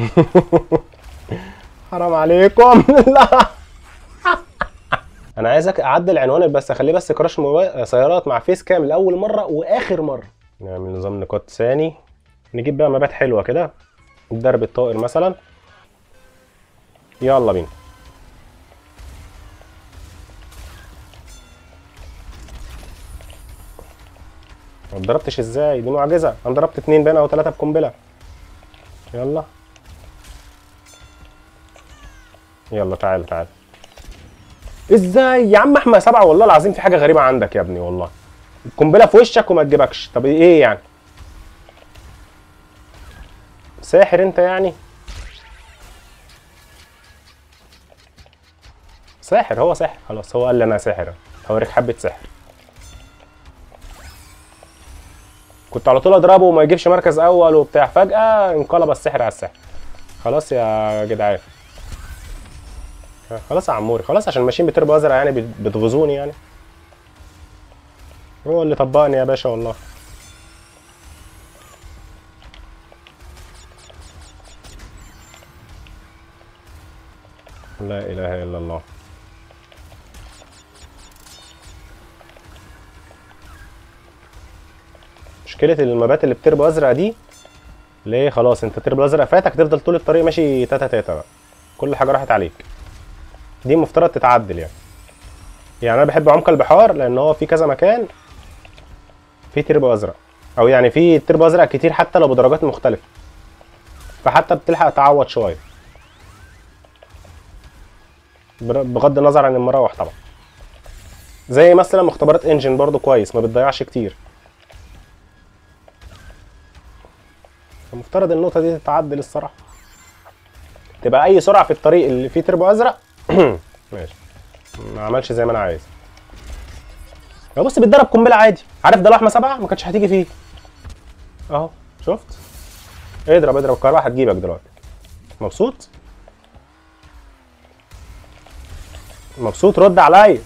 حرام عليكم. لا أنا عايزك أعدل عنوان بس اخليه بس كراش سيارات مع فيس كام لأول مرة وآخر مرة. نعمل نظام نقاط ثاني. نجيب بقى مبات حلوة كده. الدرب الطائر مثلا. يلا بينا. ما اتضربتش إزاي؟ دي معجزة. أنا ضربت اتنين باين أو تلاته بقنبلة. يلا. يلا تعال تعال. إزاي؟ يا عم أحمد سبعة والله العظيم في حاجة غريبة عندك يا ابني والله. القنبله في وشك وما تجيبكش. طب إيه يعني؟ ساحر أنت يعني؟ ساحر هو ساحر. خلاص هو قال لي أنا ساحر. هوريك حبة سحر. كنت على طول أضربه وما يجيبش مركز أول وبتاع. فجأة انقلب السحر على السحر. خلاص يا جدعان. خلاص يا عموري خلاص عشان ماشيين بتربو أزرق يعني بت- بتغزوني يعني. هو اللي طبقني يا باشا والله. لا إله إلا الله. مشكلة المبات اللي بتربو أزرق دي ليه خلاص أنت تربو أزرق؟ فاتك تفضل طول الطريق ماشي تاتا تاتا بقى. كل حاجة راحت عليك. دي مفترض تتعدل يعني. يعني أنا بحب عمق البحار لأن هو في كذا مكان في تربو أزرق. أو يعني في تربو أزرق كتير حتى لو بدرجات مختلفة. فحتى بتلحق تعوض شوية. بغض النظر عن المراوح طبعا. زي مثلا مختبرات إنجن برضو كويس ما بتضيعش كتير. المفترض النقطة دي تتعدل الصراحة. تبقى أي سرعة في الطريق اللي فيه تربو أزرق ماشي. ما عملش زي ما أنا عايز. يا بص بيتضرب قنبلة عادي. عارف ده لحمة سبعة؟ ما كانتش هتيجي فيه. أهو. شفت؟ اضرب اضرب الكهرباء هتجيبك دلوقتي. مبسوط؟ مبسوط؟ رد عليا.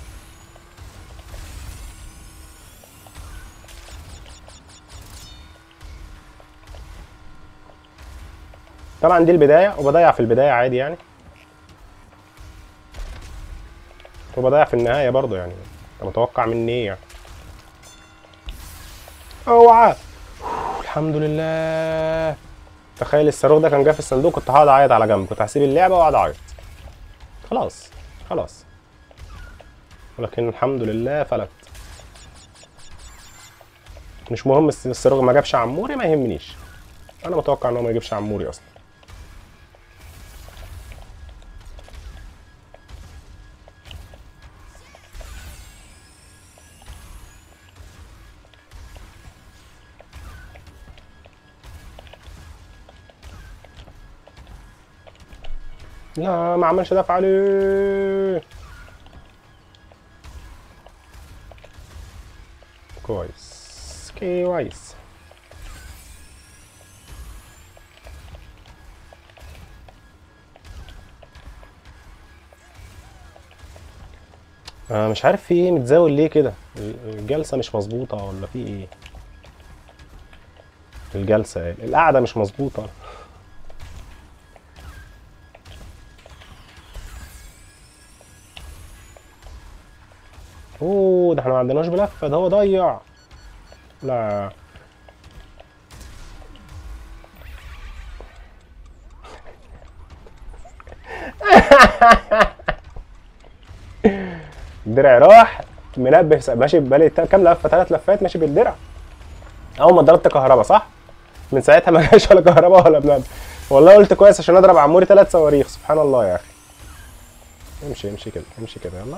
طبعا دي البداية وبضيع في البداية عادي يعني. وبضيع في النهاية برضو يعني. أنت متوقع مني إيه يعني؟ أوعى. الحمد لله. تخيل الصاروخ ده كان جاي في الصندوق كنت هقعد أعيط على جنب. كنت هسيب اللعبة وأقعد أعيط. خلاص خلاص. ولكن الحمد لله فلت. مش مهم الصاروخ ما جابش عموري ما يهمنيش. أنا متوقع إن هو ما يجيبش عموري أصلا. لا ما عملش دفع عليه. كويس. كويس. آه مش عارف في إيه متزاول ليه كده؟ الجلسة مش مظبوطة ولا في إيه؟ الجلسة؟ القعدة مش مظبوطة. إحنا ما عندناش بلفه ده هو ضيع. لا. الدرع راح منبه ماشي بقالي كام لفة؟ ثلاث لفات ماشي بالدرع. أول ما ضربت كهربا صح؟ من ساعتها ما جاش ولا كهربا ولا بنبه والله قلت كويس عشان أضرب عموري ثلاث صواريخ سبحان الله يا أخي. امشي امشي كده امشي كده يلا.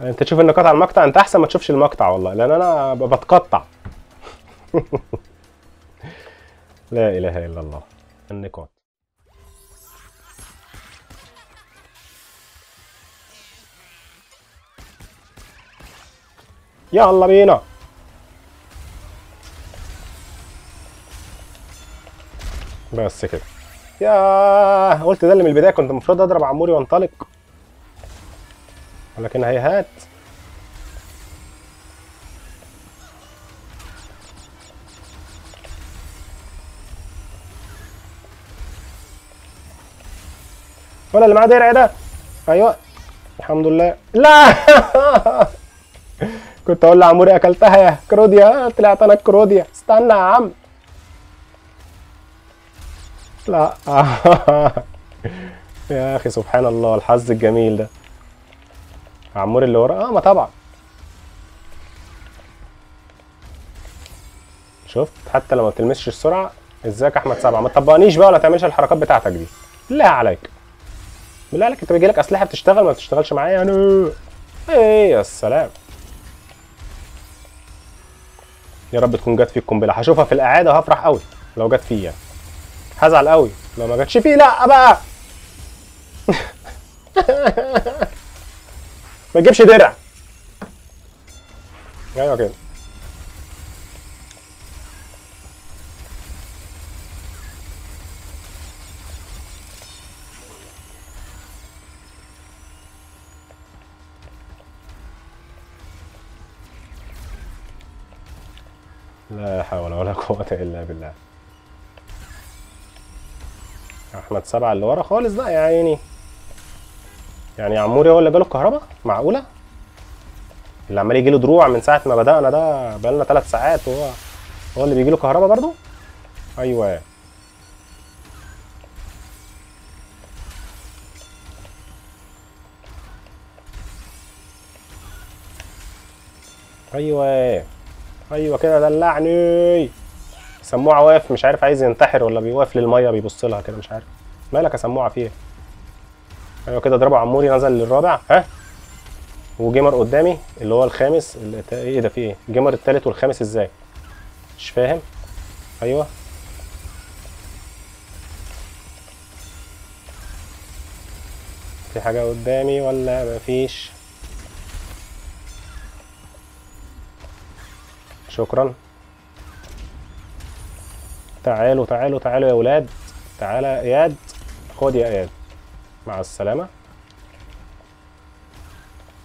انت تشوف النقاط على المقطع انت احسن ما تشوفش المقطع والله لأن أنا بتقطع. لا إله إلا الله. النقاط. يلا بينا. بس كده. يا قلت ده اللي من البداية كنت المفروض أضرب عموري وانطلق. ولكن هيهات ولا اللي معاه درع إيه ده؟ أيوه الحمد لله. لا! كنت أقول لعموري أكلتها يا كروديا. طلعت أنا الكروديا استنى يا عم. لا. يا أخي سبحان الله الحظ الجميل ده. عموري اللي ورا؟ آه ما طبعا. شفت؟ حتى لو ما بتلمسش السرعة إزيك أحمد سبعة؟ ما تطبقنيش بقى ولا تعملش الحركات بتاعتك دي. بالله عليك. بالله عليك أنت بيجي لك أسلحة بتشتغل ما بتشتغلش معايا أنا إيه يا سلام. يا رب تكون جت فيه القنبله هشوفها في الإعادة وهفرح قوي لو جت فيه يعني هزعل قوي. لو ما جاتش فيه لا بقى ما تجيبش درع. أيوه كده لا حول ولا قوة إلا بالله. أحمد سبعة اللي ورا خالص بقى يا عيني. يعني عموري هو اللي جاله الكهرباء معقولة؟ اللي عمال يجيله دروع من ساعة ما بدأنا ده بقالنا ثلاث ساعات وهو هو اللي بيجيله كهرباء برضو أيوه. أيوه. أيوه كده دلعني. سموعة واقف مش عارف عايز ينتحر ولا بيوقف للمية بيبص لها كده مش عارف. مالك يا سموعة في إيه أيوه كده اضربه عموري نزل للرابع. ها؟ وجيمر قدامي اللي هو الخامس اللي إيه ده في إيه؟ جيمر التالت والخامس إزاي؟ مش فاهم. أيوه. في حاجة قدامي ولا مفيش؟ شكرا. تعالوا تعالوا تعالوا يا ولاد. تعالى يا اياد خد يا اياد مع السلامة.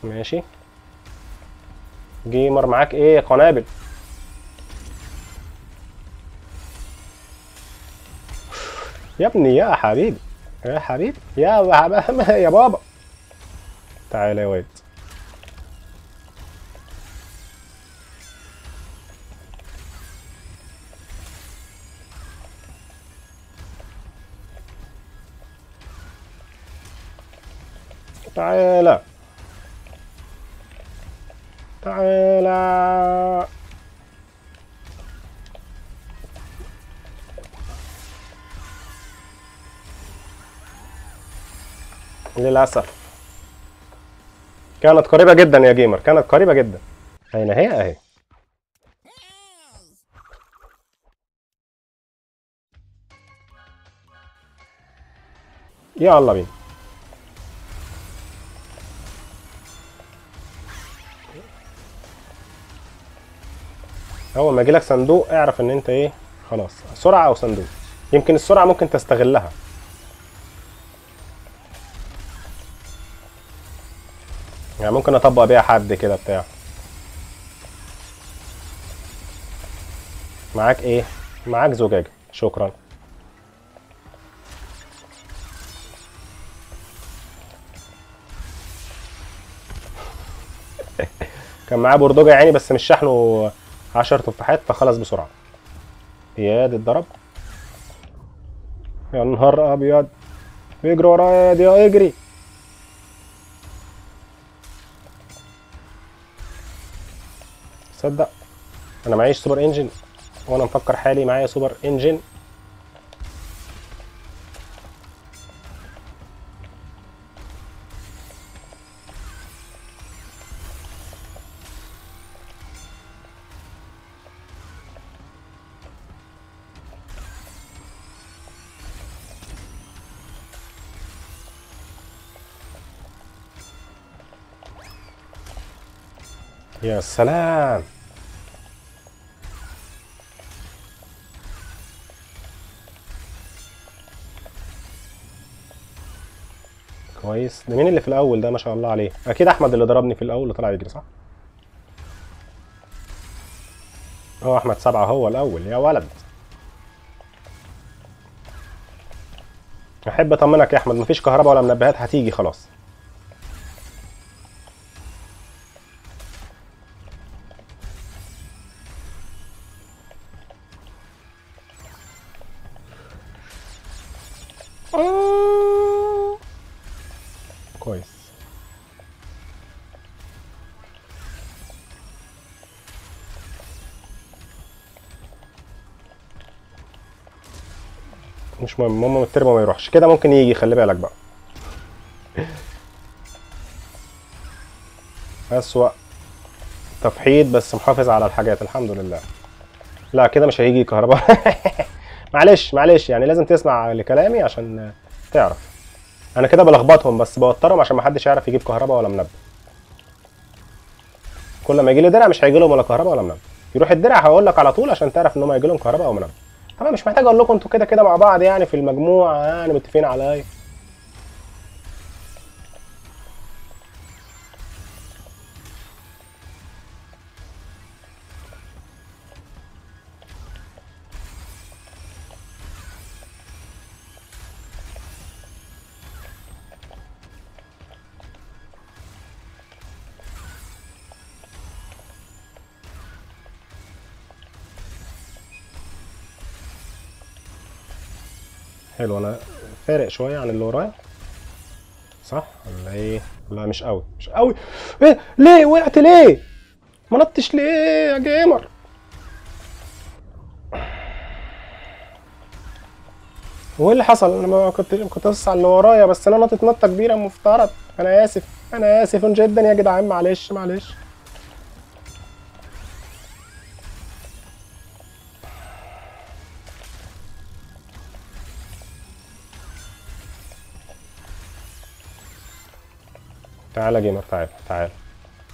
ماشي. جيمر معاك إيه؟ قنابل. يا ابني يا حبيبي يا حبيبي يا يا بابا. تعالى يا واد. تعالى. تعالى. للأسف. كانت قريبة جدا يا جيمر كانت قريبة جدا. أين هي؟ أهي. يلا بينا. أول ما يجيلك صندوق اعرف إن أنت إيه خلاص سرعة أو صندوق. يمكن السرعة ممكن تستغلها. يعني ممكن أطبق بيها حد كده بتاع. معاك إيه؟ معاك زجاجة. شكرا. كان معاه بردوجة يا عيني بس مش شحنه 10 تفاحات فخلص بسرعة. اياد اتضرب يا نهار أبيض. بيجري ورايا يا دي اجري. صدق. أنا معيش super engine وأنا مفكر حالي معايا super engine. يا سلام. كويس. ده مين اللي في الأول ده ما شاء الله عليه؟ أكيد أحمد اللي ضربني في الأول وطلع يجري صح؟ هو أحمد سبعة هو الأول. يا ولد. أحب أطمنك يا أحمد مفيش كهرباء ولا منبهات هتيجي خلاص. مش مهم المهم التربو ما يروحش كده ممكن يجي خلي بالك بقى. أسوأ تفحيط بس محافظ على الحاجات الحمد لله. لا كده مش هيجي كهرباء. معلش معلش يعني لازم تسمع لكلامي عشان تعرف. أنا كده بلخبطهم بس بوترهم عشان ما حدش يعرف يجيب كهرباء ولا منبه. كل ما يجي لي درع مش هيجي لهم ولا كهرباء ولا منبه. يروح الدرع هقول لك على طول عشان تعرف إن هم هيجي لهم كهرباء أو منبه. طبعا مش محتاج أقول لكم أنتوا كده كده مع بعض يعني في المجموعة يعني متفقين على إيه حلو أنا فارق شوية عن اللي ورايا. صح؟ ولا إيه؟ لا مش قوي مش قوي. إيه؟ ليه؟ وقعت ليه؟ ما نطش ليه يا جيمر؟ هو إيه اللي حصل؟ أنا ما كنت كنت بص على اللي ورايا بس أنا نطت نطة كبيرة مفترض. أنا آسف أنا آسف جدا يا جدعان. معلش معلش. تعالى يا gamer تعال تعال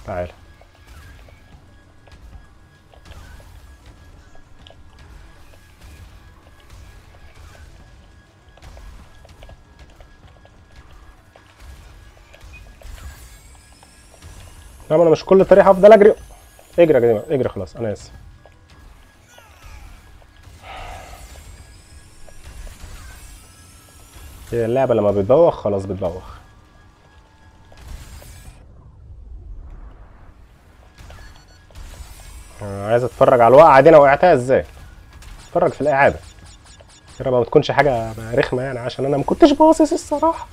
تعال. لا أنا مش كل طريق هفضل أجري. اجري يا gamer اجري خلاص أنا آسف. هي اللعبة لما بتبوخ خلاص بتبوخ. عايز أتفرج على الوقعه دي أنا وقعتها إزاي؟ أتفرج في الإعادة. يا رب ما تكونش حاجة رخمة يعني عشان أنا ما كنتش باصص الصراحة.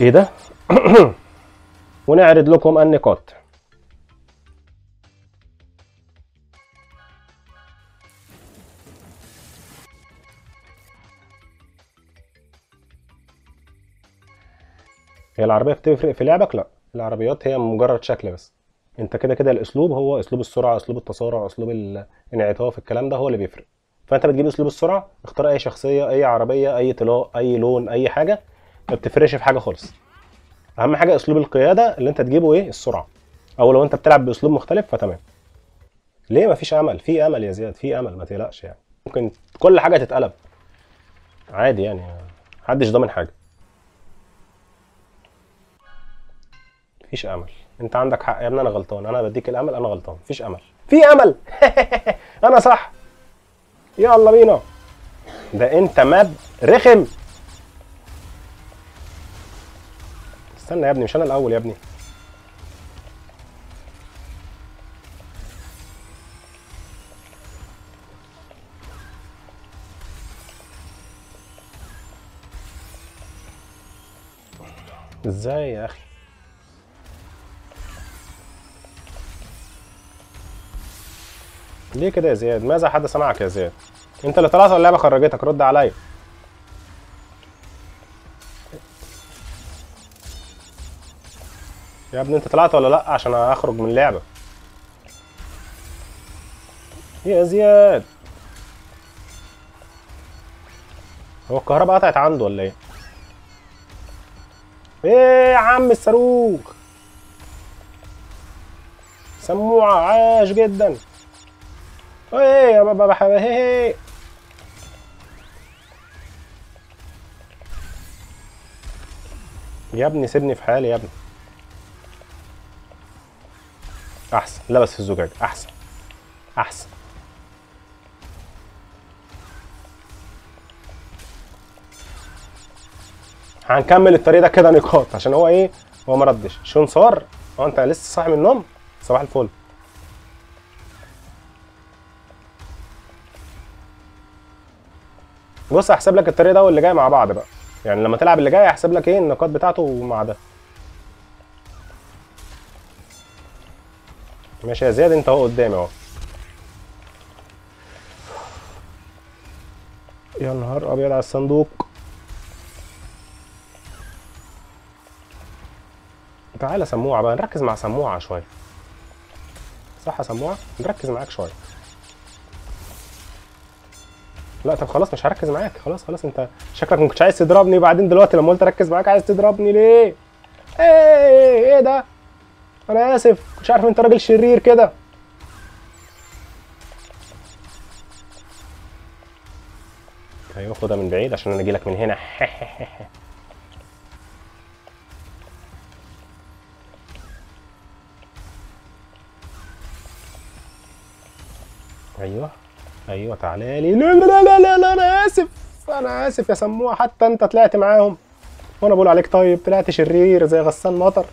إيه ده؟ ونعرض لكم النقاط. هي العربية بتفرق في لعبك؟ لا العربيات هي مجرد شكل بس. انت كده كده الأسلوب هو أسلوب السرعة أسلوب التسارع أسلوب الانعطاف الكلام ده هو اللي بيفرق. فأنت بتجيب أسلوب السرعة اختار أي شخصية أي عربية أي طلاء أي لون أي حاجة ما بتفرقش في حاجة خالص. أهم حاجة أسلوب القيادة اللي أنت تجيبه إيه؟ السرعة. أو لو أنت بتلعب بأسلوب مختلف فتمام. ليه مفيش أمل؟ في أمل يا زياد في أمل ما تقلقش يعني. ممكن كل حاجة تتقلب. عادي يعني محدش ضامن حاجة. مفيش أمل. أنت عندك حق. يا ابني أنا غلطان. أنا بديك الأمل أنا غلطان. مفيش أمل. في أمل. أنا صح. يلا بينا. ده أنت ماب رخم. استنى يا ابني مش أنا الأول يا ابني. إزاي يا أخي؟ ليه كده يا زياد؟ ماذا حدث معك يا زياد؟ انت اللي طلعت ولا اللعبه خرجتك رد عليا. يا ابني انت طلعت ولا لا؟ عشان اخرج من اللعبة. يا زياد. هو الكهرباء قطعت عنده ولا إيه؟ إيه يا عم الصاروخ؟ سموعة عاش جدا. بابا بحب هي يا ابني سيبني في حالي يا ابني. أحسن. لبس في الزجاج. أحسن. أحسن. هنكمل الطريق ده كده نقاط عشان هو إيه؟ هو ما ردش. شون صار هو أنت لسه صاحي من النوم؟ صباح الفل. بص هحسب لك الطريق ده واللي جاي مع بعض بقى. يعني لما تلعب اللي جاي هحسب لك إيه النقاط بتاعته مع ده. ماشي يا زياد انت اهو قدامي اهو. يا نهار ابيض على الصندوق. تعالى سموعة بقى نركز مع سموعة شوية. صح يا سموعة؟ نركز معاك شوية. لا طب خلاص مش هركز معاك. خلاص خلاص انت شكلك ما كنتش عايز تضربني. وبعدين دلوقتي لما قلت اركز معاك عايز تضربني ليه؟ إيه إيه ده؟ أنا آسف. مش عارف أنت راجل شرير كده. أيوه خدها من بعيد عشان أنا أجي لك من هنا. أيوه. أيوه تعالى لي. لا لا لا لا لا أنا آسف. أنا آسف يا سموع حتى أنت طلعت معاهم. وأنا بقول عليك طيب طلعت شرير زي غسان مطر.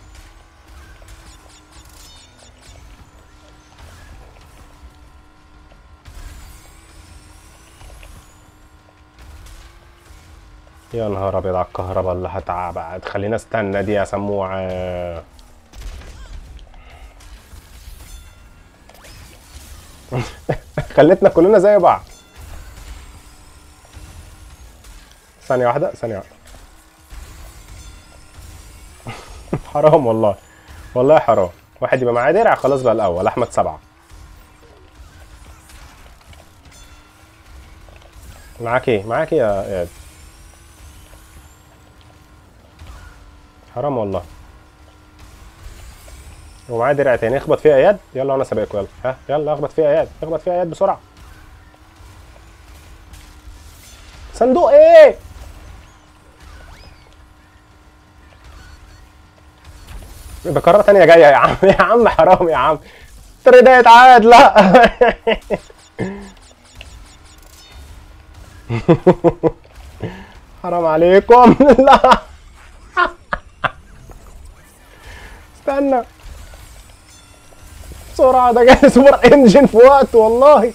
يا نهار أبيض على الكهرباء اللي هتعب خلينا أستنى دي يا سموع خلتنا كلنا زي بعض. ثانية واحدة ثانية واحدة. حرام والله. والله حرام. واحد يبقى معاه درع خلاص بقى الأول. أحمد سبعة. معاك إيه؟ معاك إيه يا إياد؟ حرام والله. ومعاه درع تاني اخبط فيها اياد يلا أنا سابقكم. يلا. ها؟ يلا اخبط فيها اياد اخبط فيها اياد بسرعة. صندوق إيه؟ قرارة تانية جاية. يا عم يا عم حرام يا عم. الطريق ده يتعاد. لا. حرام عليكم. لا. استنى. بسرعة ده جاي سوبر انجن في وقت والله.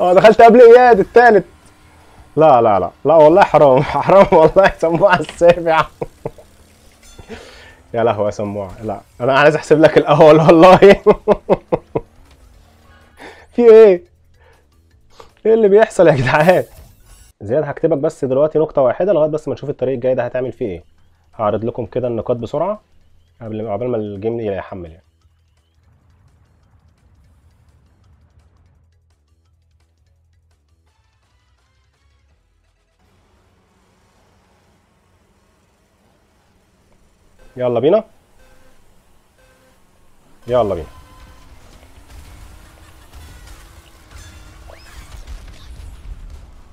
آه دخلت قبل اياد التالت لا لا لا. لا والله حرام. حرام والله. سموعة السابع يا لهوي يا سموعة. لا أنا عايز أحسب لك الأول والله. في إيه؟ إيه اللي بيحصل يا جدعان؟ زياد هكتبك بس دلوقتي نقطة واحدة لغاية بس ما نشوف الطريق الجاي ده هتعمل فيه إيه. هعرض لكم كده النقاط بسرعة قبل ما قبل ما الجيم يحمل يعني. يلا بينا. يلا بينا.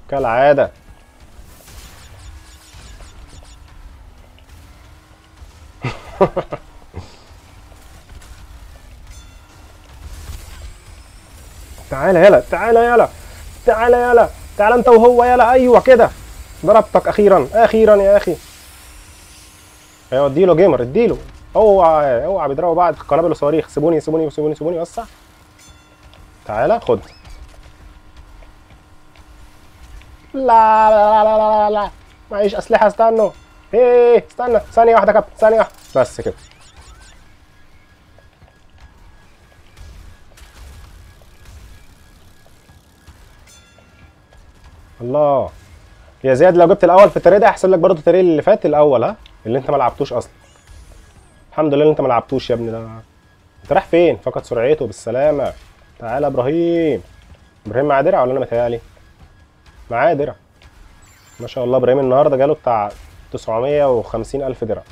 كالعادة. تعالى يلا تعالى يلا تعالى يلا تعالى انت وهو يلا أيوه كده. ضربتك أخيرا أخيرا يا أخي. أيوه اديله gamer اديله. اوعى اوعى بيضربوا بعض. قنابل وصواريخ سيبوني سيبوني سيبوني سيبوني وسع تعالى خد. لا لا لا لا لا لا معيش أسلحة استنوا. إيه استنى. ثانية واحدة كابتن ثانية واحدة. بس كده. الله. يا زياد لو جبت الأول في الطريق ده هيحسب لك برضه الطريق اللي فات الأول ها؟ اللي انت ما لعبتوش أصلا. الحمد لله اللي انت ما لعبتوش يا ابني. ده انت رايح فين؟ فقد سرعته بالسلامة. تعالى يا إبراهيم. إبراهيم معاه درع ولا أنا متهيألي؟ معاه درع ما شاء الله إبراهيم النهارده جاله بتاع 950 ألف درع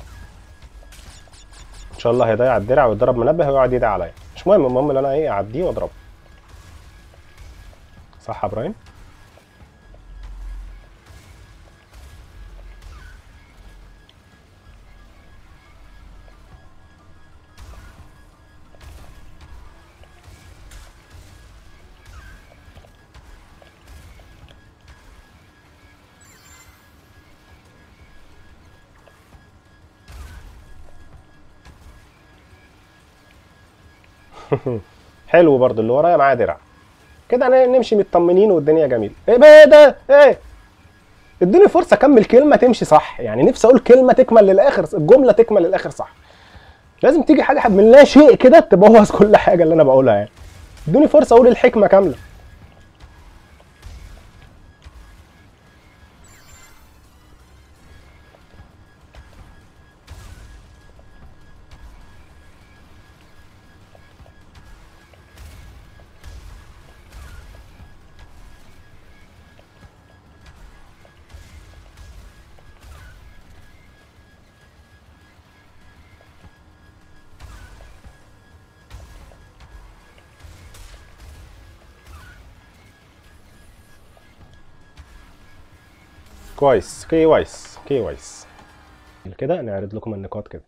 ان شاء الله هيضيع الدرع ويضرب منبه ويقعد يدعي عليا. مش مهم المهم ان أنا إيه اعديه واضربه. صح يا إبراهيم؟ حلو برضو اللي ورايا معاه درع. كده نمشي مطمنين والدنيا جميلة. إيه بقى ده؟ إيه؟ ادوني فرصة أكمل كلمة تمشي صح. يعني نفسي أقول كلمة تكمل للآخر الجملة تكمل للآخر صح. لازم تيجي حاجة من لا شيء كده تبوظ كل حاجة اللي أنا بقولها يعني. ادوني فرصة أقول الحكمة كاملة. كويس. كويس. كويس. كده نعرض لكم النقاط كده.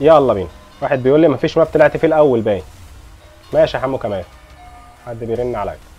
يلا بينا. واحد بيقول لي مفيش ماب طلعت فيه الأول باين. ماشي يا حمو كمان حد بيرن عليا.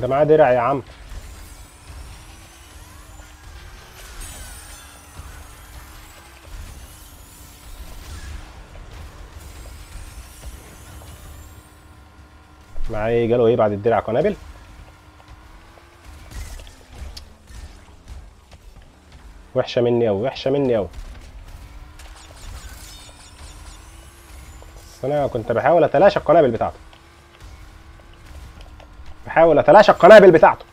ده معاه درع يا عم. معاه إيه؟ جاله إيه بعد الدرع؟ قنابل؟ وحشة مني أوي وحشة مني أوي. بس أنا كنت بحاول أتلاشى القنابل بتاعته. بحاول أتلاشى القنابل بتاعته.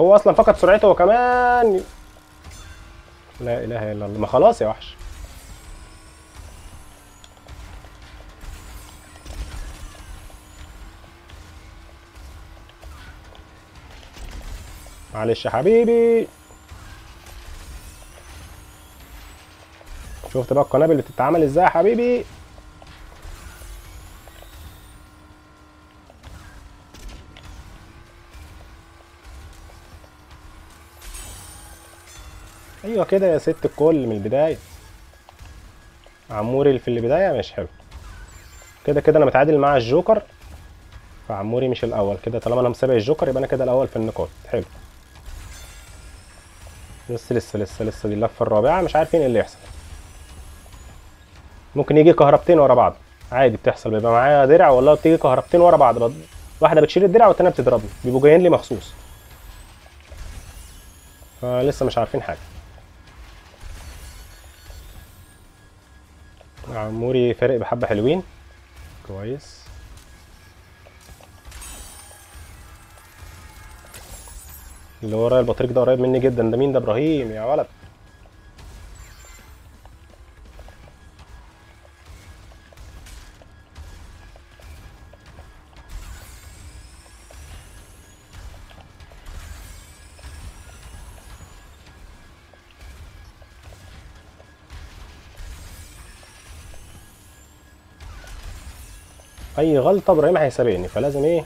هو أصلا فقد سرعته وكمان لا إله إلا الله. ما خلاص يا وحش. معلش يا حبيبي. شفت بقى القنابل بتتعمل إزاي يا حبيبي؟ أيوه كده يا ست الكل من البداية. عموري في البداية مش حلو. كده كده أنا متعادل مع الجوكر فعموري مش الأول. كده طالما أنا مسابق الجوكر يبقى أنا كده الأول في النقاط حلو. بس لسه لسه لسه دي اللفة الرابعة مش عارفين إيه اللي يحصل. ممكن يجي كهربتين ورا بعض. عادي بتحصل بيبقى معايا درع والله بتيجي كهربتين ورا بعض. بض- واحدة بتشيل الدرع والتانية بتضربني. بيبقوا جايين لي مخصوص. فلسه مش عارفين حاجة. عموري فارق بحبة حلوين. كويس. اللي ورايا البطريق ده قريب مني جدا. ده مين ده؟ إبراهيم. يا ولد. أي غلطة إبراهيم هيسابقني فلازم إيه؟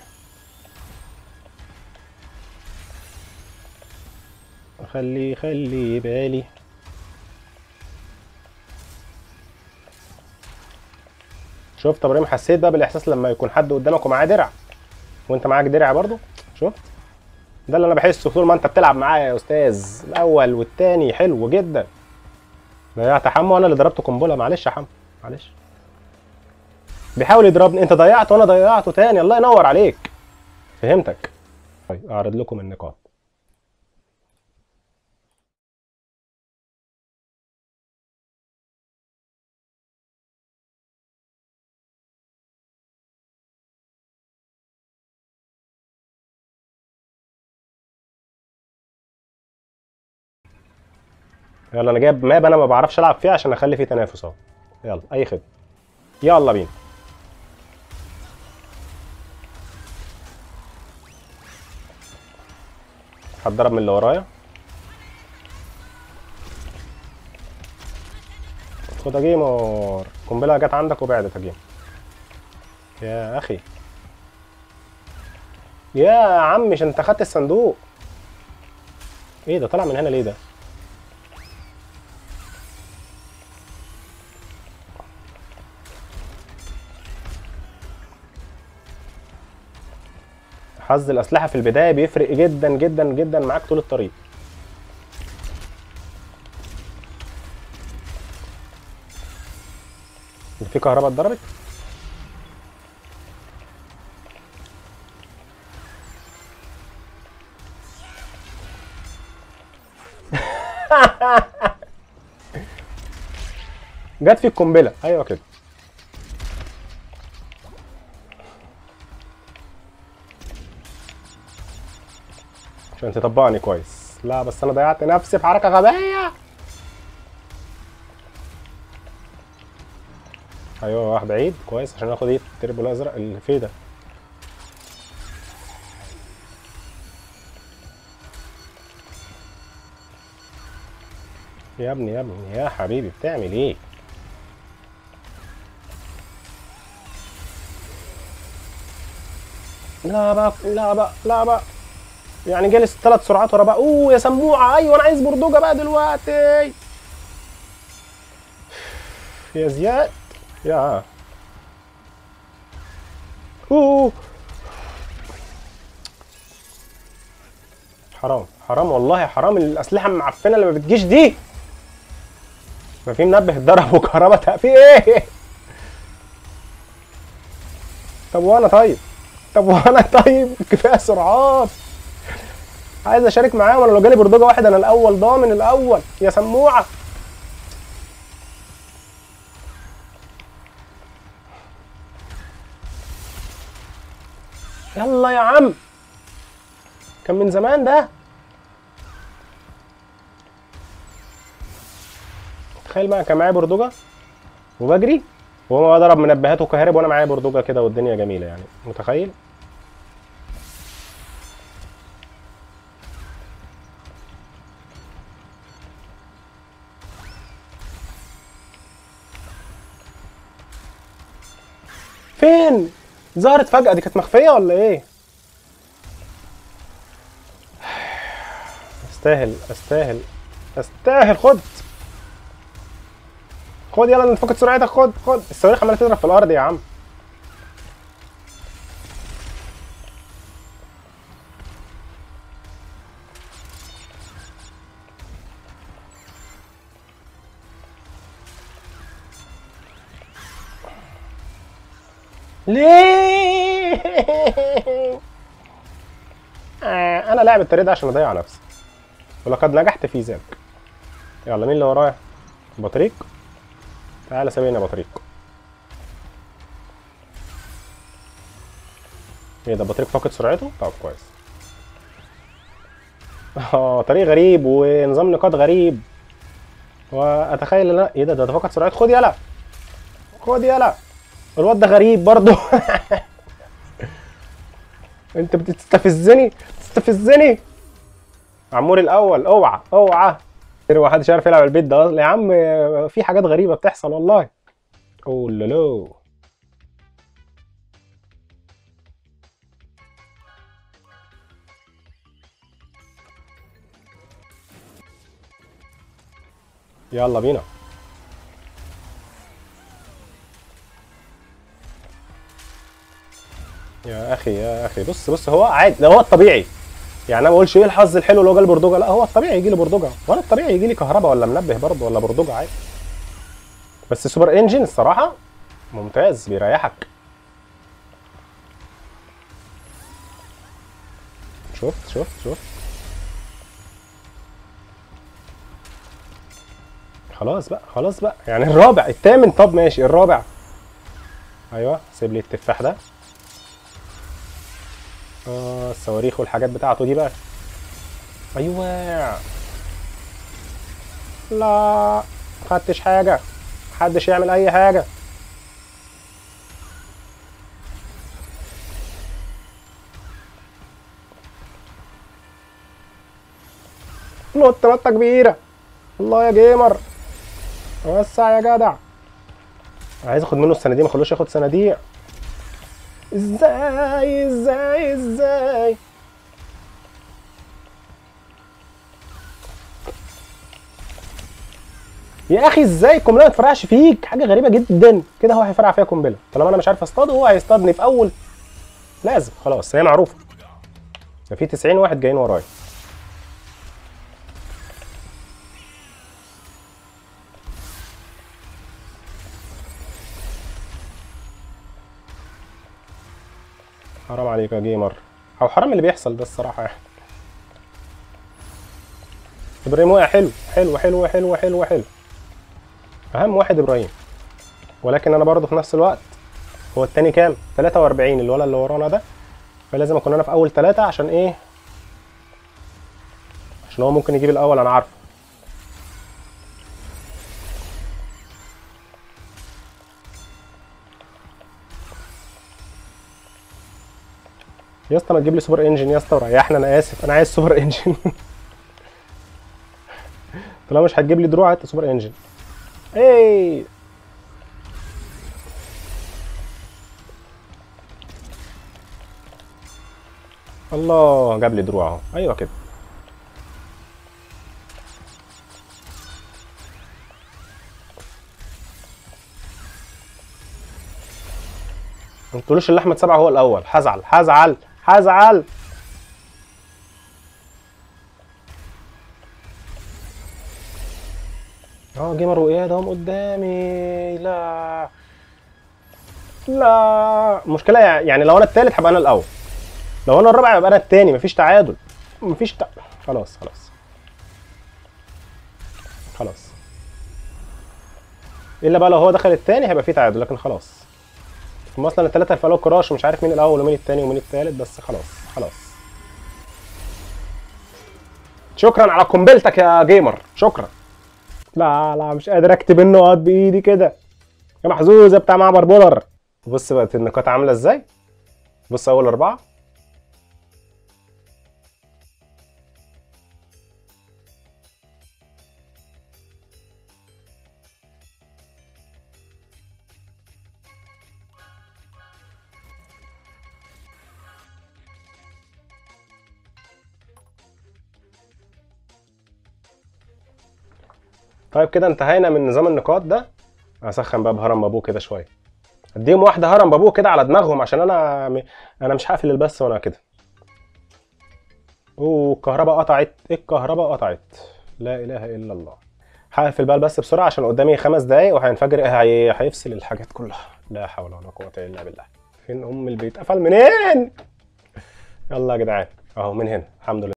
خلي خلي بالي. شفت إبراهيم؟ حسيت بقى بالإحساس لما يكون حد قدامك ومعاه درع. وأنت معاك درع برضو شفت؟ ده اللي أنا بحسه طول ما أنت بتلعب معايا يا أستاذ. الأول والتاني حلو جدا. ضيعت حمو وأنا اللي ضربته قنبلة. معلش يا حمو معلش. بيحاول يضربني. انت ضيعت وأنا ضيعته تاني. الله ينور عليك. فهمتك. طيب أعرض لكم النقاط. يلا أنا جايب ماب أنا ما بعرفش ألعب فيها عشان أخلي فيه تنافس أهو. يلا أي خدمة. يلا بينا. هتضرب من اللي ورايا. خد يا جيمر قنبلة جت عندك وبعدت يا يا أخي. يا عم مش أنت خدت الصندوق. إيه ده؟ طلع من هنا ليه ده؟ حظ الأسلحة في البداية بيفرق جدا جدا جدا معاك طول الطريق. في كهرباء اتضربت؟ جت في القنبلة. أيوه كده. عشان تطبقني كويس. لا بس أنا ضيعت نفسي في حركة غبية. أيوه واحد بعيد. كويس عشان آخد إيه؟ التربو الأزرق اللي فيه ده. يا ابني يا ابني يا حبيبي بتعمل إيه؟ لا بقى لا بقى لا بقى يعني جالس ثلاث سرعات ورا بقى. أوه يا سموعة. أيوه أنا عايز بردوجه بقى دلوقتي. يا زياد. يا أوه. حرام حرام والله حرام. الأسلحة المعفنه اللي ما بتجيش دي. ما في منبه اتضرب وكهرباء في إيه؟ طب وأنا طيب؟ طب وأنا طيب؟ كفاية سرعات. عايز أشارك معاهم أنا لو جالي بردوجه واحد أنا الأول ضامن الأول. يا سموعة. يلا يا عم. كان من زمان ده. تخيل بقى كان معايا بردوجه وبجري وهو ضرب منبهات وكهرب وأنا معايا بردوجه كده والدنيا جميلة يعني. متخيل؟ ظهرت فجأة دي كانت مخفية ولا إيه؟ أستاهل أستاهل أستاهل خد. خد يلا فقد سرعتك خد خد. الصواريخ عمالة تضرب في الأرض يا عم. ليه؟ أنا لاعب الطريق ده عشان أضيع نفسي. ولقد نجحت في ذلك يلا مين اللي ورايا بطريق. تعالى سابقني يا بطريق. إيه ده بطريق فاقد سرعته؟ طب كويس. آه طريق غريب ونظام نقاط غريب. وأتخيل إن إيه ده ده فاقد سرعته. خد يلا. خد يلا. الواد ده غريب برضه. انت بتستفزني؟ بتستفزني عمور الأول اوعى اوعى. ما حدش عارف يلعب البيت ده يا عم في حاجات غريبة بتحصل والله. اوه لولو يلا بينا. أخي يا أخي. بص بص هو عادي ده هو الطبيعي. يعني أنا ما بقولش إيه الحظ الحلو اللي هو جالي بردوجة لا هو الطبيعي يجي لي بردوجة. وأنا الطبيعي يجي لي كهرباء ولا منبه برضه ولا بردوجة عادي. بس سوبر إنجن الصراحة ممتاز بيريحك. شفت شفت شفت. خلاص بقى خلاص بقى. يعني الرابع الثامن طب ماشي الرابع. أيوه سيب لي التفاح ده. آه الصواريخ والحاجات بتاعته دي بقى. أيوه. لا خدتش حاجة. محدش يعمل أي حاجة. نط نطة كبيرة. الله يا جيمر. وسع يا جدع. عايز أخد منه الصناديق ما خلوش ياخد صناديق. إزاي إزاي إزاي يا أخي إزاي القنبله ما تفرقعش فيك؟ حاجة غريبة جدا. كده هو هيفرقع فيها قنبله طالما أنا مش عارف اصطاده هو هيصطادني في أول. لازم. خلاص هي معروفة. ده في 90 واحد جايين ورايا. حرام عليك يا جيمر أو حرام اللي بيحصل ده الصراحة يعني. إبراهيم وقع حلو حلو حلو حلو حلو حلو. أهم واحد إبراهيم. ولكن أنا برضه في نفس الوقت هو التاني كام؟ 43 الولد اللي ورانا ده. فلازم أكون أنا في أول ثلاثة عشان إيه؟ عشان هو ممكن يجيب الأول أنا عارفه. يا اسطى ما تجيب لي super engine يا اسطى وريحنا أنا آسف أنا عايز super engine. طالما مش هتجيب لي دروع هات super engine. إيه. الله جاب لي دروع أهو. أيوه كده. ما تقولوش ان احمد سبعه هو الأول. هزعل هزعل. هزعل آه جيمر واياد هم قدامي. لا. لا. المشكلة يعني لو أنا التالت هبقى أنا الأول. لو أنا الرابع يبقى أنا التاني. مفيش تعادل. مفيش تع... خلاص خلاص. خلاص. إلا بقى لو هو دخل التاني هيبقى في تعادل لكن خلاص. هم أصلا التلاتة هيبقى له كراش ومش عارف مين الأول ومين التاني ومين التالت بس خلاص خلاص. شكرا على قنبلتك يا جيمر شكرا. لا لا مش قادر أكتب النقط بإيدي كده. يا محظوظ يا بتاع معبر بولر. بص بقت النقاط عاملة إزاي؟ بص أول أربعة. طيب كده انتهينا من نظام النقاط ده. هسخن بقى بهرم بابو كده شوية. اديهم واحدة هرم بابو كده على دماغهم عشان أنا م... أنا مش هقفل البث وأنا كده. أوه الكهرباء قطعت الكهرباء قطعت. لا إله إلا الله. هقفل بقى البث بسرعة عشان قدامي خمس دقايق وهينفجر هي... هيفصل الحاجات كلها. لا حول ولا قوة إلا بالله. فين أم البيت؟ قفل منين؟ يلا يا جدعان. أهو من هنا. الحمد لله.